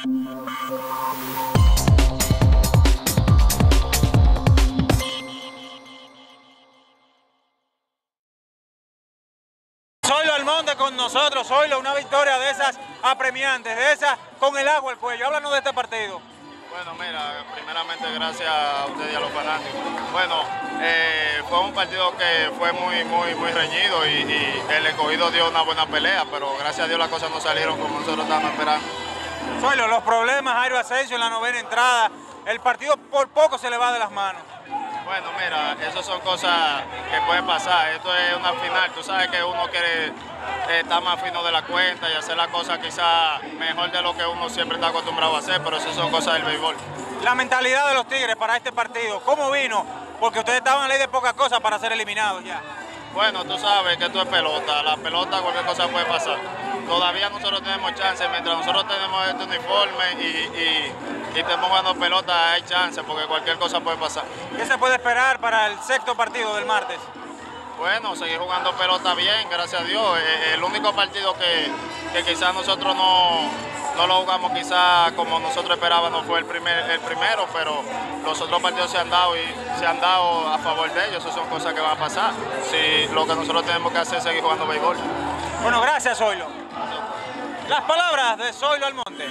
Zoilo Almonte con nosotros, Zoilo, una victoria de esas apremiantes, de esas con el agua al cuello. Háblanos de este partido. Bueno, mira, primeramente gracias a ustedes y a los fanáticos. Bueno, eh, fue un partido que fue muy, muy, muy reñido y, y el escogido dio una buena pelea, pero gracias a Dios las cosas no salieron como nosotros estábamos esperando. Zoilo, los problemas, Jairo Asensio en la novena entrada, el partido por poco se le va de las manos. Bueno, mira, eso son cosas que pueden pasar. Esto es una final. Tú sabes que uno quiere estar más fino de la cuenta y hacer las cosas quizás mejor de lo que uno siempre está acostumbrado a hacer, pero eso son cosas del béisbol. La mentalidad de los Tigres para este partido, ¿cómo vino? Porque ustedes estaban en ley de pocas cosas para ser eliminados ya. Bueno, tú sabes que esto es pelota. La pelota cualquier cosa puede pasar. Todavía nosotros tenemos chance. Mientras nosotros tenemos este uniforme y, y, y estemos jugando pelota, hay chance porque cualquier cosa puede pasar. ¿Qué se puede esperar para el sexto partido del martes? Bueno, seguir jugando pelota bien, gracias a Dios. Eh, El único partido que, que quizás nosotros no, no lo jugamos quizás como nosotros esperábamos fue el, primer, el primero, pero los otros partidos se han dado y se han dado a favor de ellos. Esas son cosas que van a pasar. Si lo que nosotros tenemos que hacer es seguir jugando béisbol. Bueno, gracias, Zoilo. Las palabras de Zoilo Almonte.